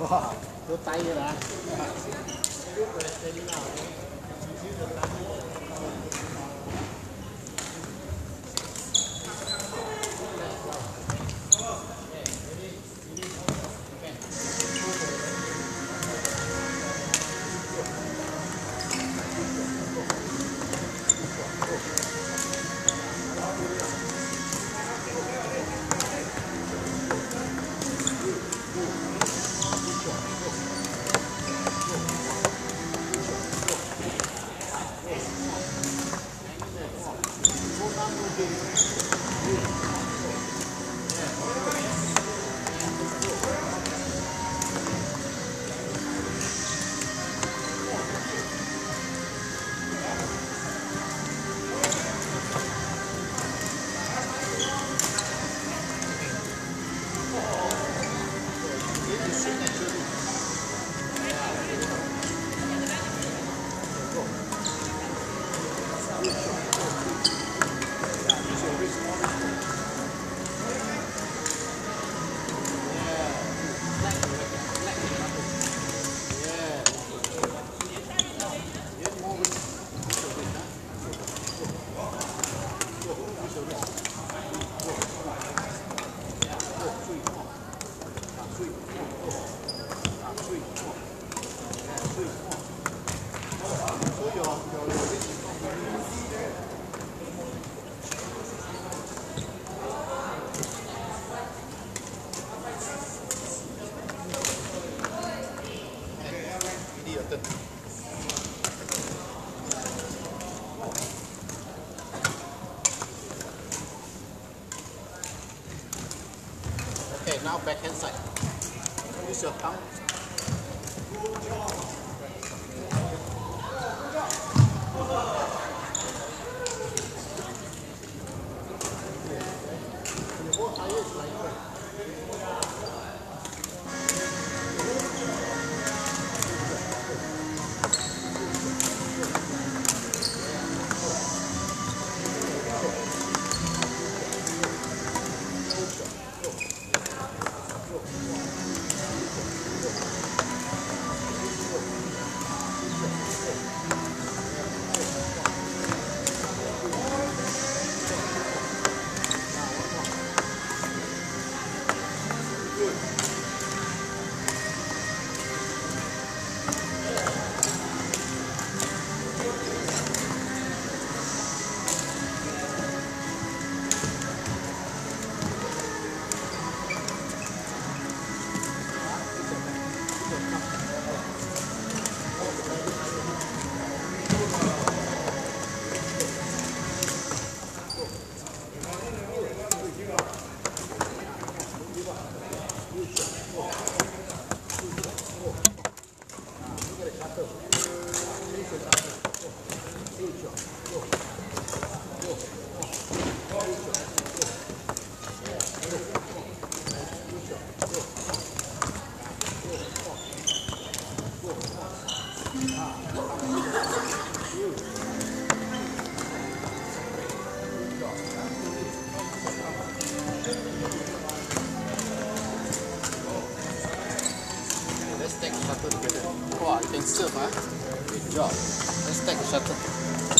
哇，都呆了。Okay, now back hand side. Use your thumb. Let's take a shuttle together. Wow, you can serve, huh? Good job. Let's take a shuttle.